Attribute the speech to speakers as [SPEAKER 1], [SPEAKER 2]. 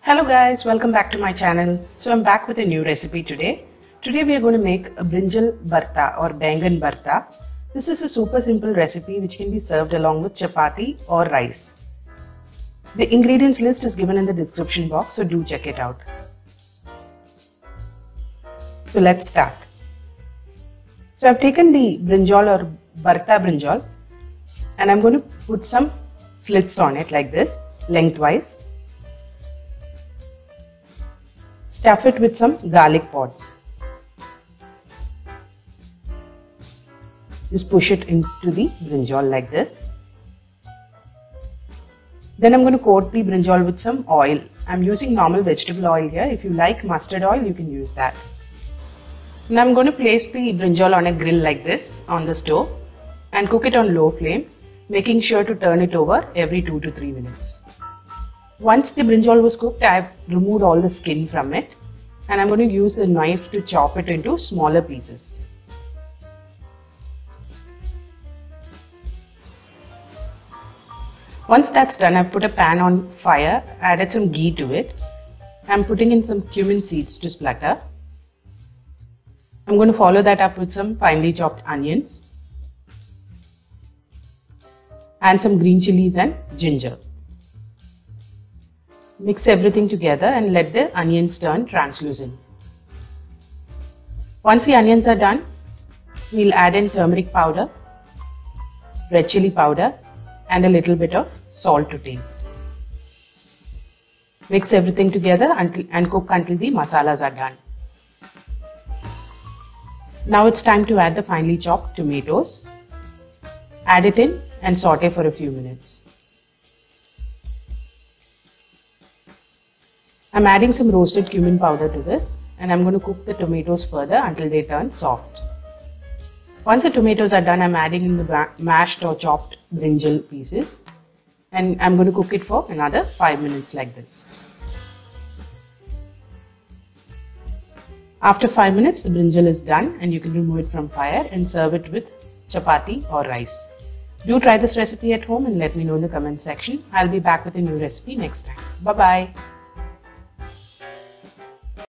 [SPEAKER 1] Hello guys, welcome back to my channel. So I'm back with a new recipe today. Today we are going to make a brinjal bharta or baingan bharta. This is a super simple recipe which can be served along with chapati or rice. The ingredients list is given in the description box so do check it out. So let's start. So I've taken the brinjal or bharta brinjal and I'm going to put some slits on it like this lengthwise. Stuff it with some garlic pods. Just push it into the brinjal like this. Then I'm going to coat the brinjal with some oil. I'm using normal vegetable oil here. If you like mustard oil, you can use that. Now I'm going to place the brinjal on a grill like this on the stove and cook it on low flame, making sure to turn it over every 2 to 3 minutes. Once the brinjal was cooked, I've removed all the skin from it and I'm going to use a knife to chop it into smaller pieces. Once that's done, I've put a pan on fire, added some ghee to it. I'm putting in some cumin seeds to splatter. I'm going to follow that up with some finely chopped onions and some green chilies and ginger. Mix everything together and let the onions turn translucent. Once the onions are done, we'll add in turmeric powder, red chili powder and a little bit of salt to taste. Mix everything together until, and cook until the masalas are done. Now it's time to add the finely chopped tomatoes. Add it in and saute for a few minutes. I'm adding some roasted cumin powder to this and I'm going to cook the tomatoes further until they turn soft. Once the tomatoes are done, I'm adding in the mashed or chopped brinjal pieces and I'm going to cook it for another 5 minutes like this. After 5 minutes, the brinjal is done and you can remove it from fire and serve it with chapati or rice. Do try this recipe at home and let me know in the comment section. I'll be back with a new recipe next time. Bye bye.